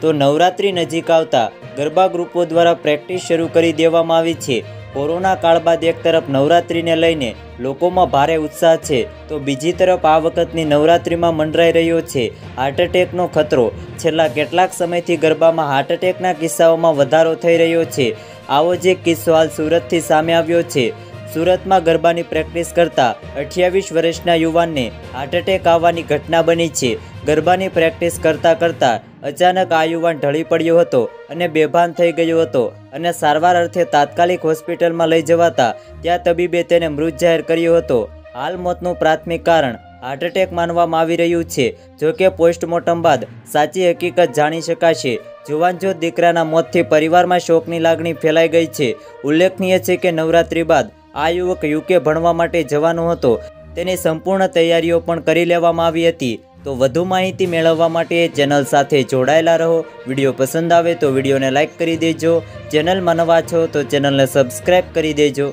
તો નવરાત્રિ નજીક આવતા ગરબા ગ્રુપો દ્વારા પ્રેક્ટિસ શરૂ કરી દેવામાં આવી છે. કોરોના કાળ બાદ એક તરફ નવરાત્રિને લઈને લોકોમાં ભારે ઉત્સાહ છે, તો બીજી તરફ આ વખતની નવરાત્રિમાં મંડરાઈ રહ્યો છે હાર્ટ એટેકનો ખતરો. છેલ્લા કેટલાક સમયથી ગરબામાં હાર્ટ એટેકના કિસ્સાઓમાં વધારો થઈ રહ્યો છે. આવો જ એક કિસ્સો હાલ સુરતથી સામે આવ્યો છે. સુરતમાં ગરબાની પ્રેક્ટિસ કરતા અઠ્યાવીસ વર્ષના યુવાનને હાર્ટ એટેક આવવાની ઘટના બની છે. ગરબાની પ્રેક્ટિસ કરતા કરતા અચાનક આ યુવાન ઢળી પડ્યો હતો અને બેભાન થઈ ગયો હતો અને સારવાર અર્થે તાત્કાલિક હોસ્પિટલમાં લઈ જવાતા ત્યાં તબીબે તેને મૃત જાહેર કર્યો હતો. હાલ મોતનું પ્રાથમિક કારણ હાર્ટ એટેક માનવામાં આવી રહ્યું છે. જો કે પોસ્ટમોર્ટમ બાદ સાચી હકીકત જાણી શકાશે. જુવાનજોત દીકરાના મોતથી પરિવારમાં શોકની લાગણી ફેલાઈ ગઈ છે. ઉલ્લેખનીય છે કે નવરાત્રી બાદ આ યુવક યુકે ભણવા માટે જવાનો હતો. તેની સંપૂર્ણ તૈયારીઓ પણ કરી લેવામાં આવી હતી. તો વધુ માહિતી મેળવવા માટે ચેનલ સાથે જોડાયેલા રહો. વીડિયો પસંદ આવે તો વિડીયોને લાઇક કરી દેજો. ચેનલમાં નવા છો તો ચેનલને સબસ્ક્રાઈબ કરી દેજો.